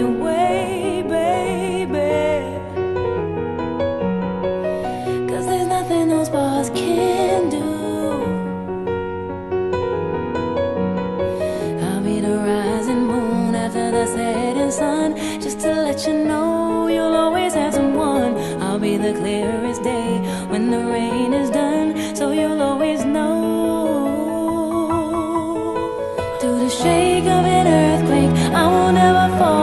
Away, way, baby. Cause there's nothing those boss can do. I'll be the rising moon after the setting sun, just to let you know you'll always have someone. I'll be the clearest day when the rain is done, so you'll always know. Through the shake of an earthquake, I will never fall.